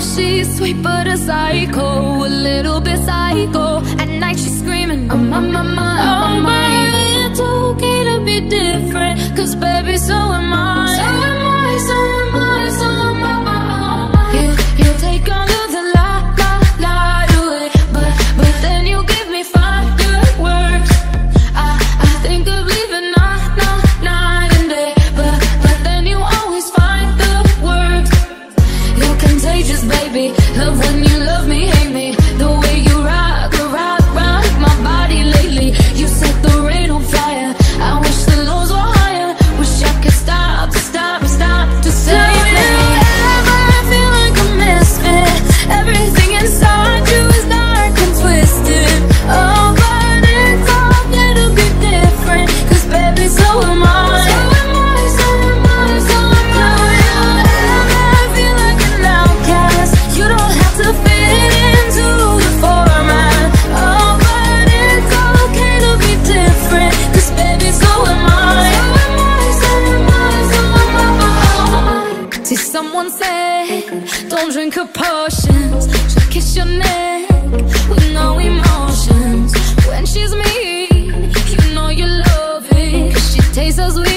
she's sweet but a psycho, a little bit psycho. At night someone said, don't drink her potions. She'll kiss your neck with no emotions. When she's mean, you know you love it. She tastes so sweet.